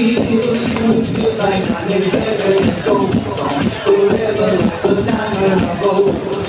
Feels like I'm in heaven, it goes on forever. a diamond I go.